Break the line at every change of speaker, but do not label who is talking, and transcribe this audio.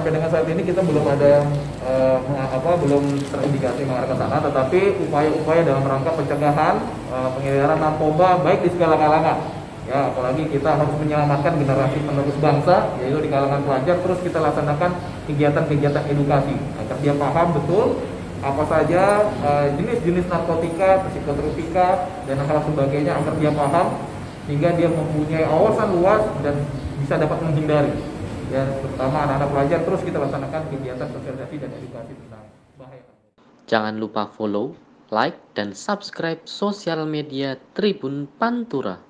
sampai dengan saat ini kita belum ada uh, apa belum terindikasi mengarah ke sana, tetapi upaya-upaya dalam rangka pencegahan uh, pengedaran narkoba baik di segala kalangan. Ya, apalagi kita harus menyelamatkan generasi penerus bangsa, yaitu di kalangan pelajar. Terus kita laksanakan kegiatan-kegiatan edukasi agar dia paham betul apa saja jenis-jenis uh, narkotika, psikotropika, dan hal sebagainya agar dia paham sehingga dia mempunyai awasan luas dan bisa dapat menghindari ya terutama anak-anak pelajar terus kita laksanakan kegiatan sosialisasi dan edukasi tentang bahaya.
Jangan lupa follow, like, dan subscribe sosial media Tribun Pantura.